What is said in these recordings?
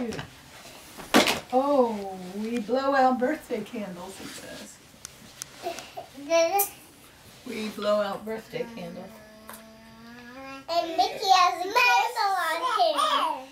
cute. Oh, we blow out birthday candles, it says. We blow out birthday candles. And Mickey has a candle on him.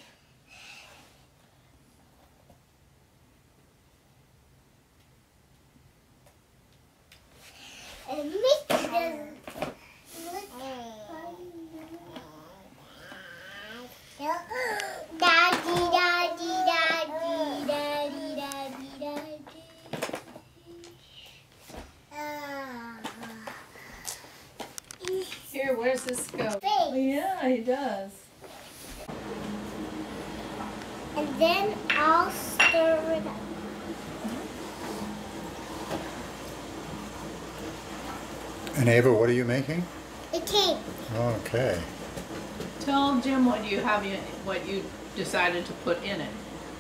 Here, where's this go? Face. Oh, yeah, he does. And then I'll stir it up. And Ava, what are you making? A cake. Okay. Tell Jim what you have, in- what you decided to put in it.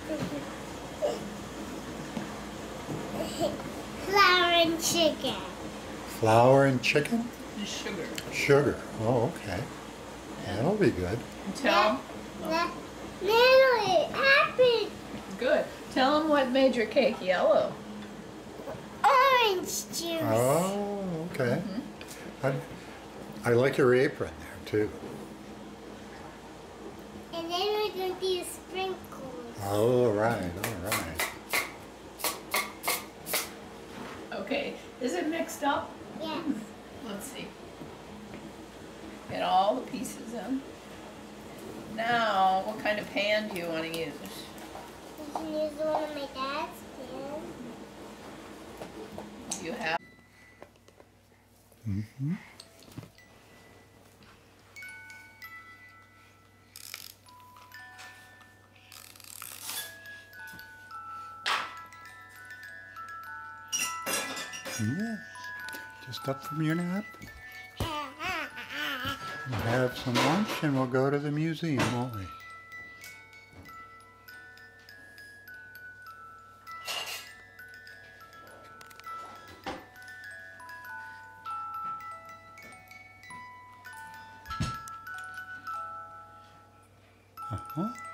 Flour and chicken. Flour and chicken? And sugar. Sugar. Oh, okay. That'll be good. And tell, That, Natalie, it happened. good. Tell him what made your cake yellow. Orange juice. Oh, okay. Mm-hmm. I, I like your apron there too. And then we're going to do sprinkles. All right, all right. Okay, is it mixed up? Yes. Let's see. Get all the pieces in. Now, what kind of pan do you want to use? You can use one of my dad's pans. Do you have? Mm-hmm. Yes. Just up from your nap. We'll have some lunch and we'll go to the museum, won't we? Uh-huh.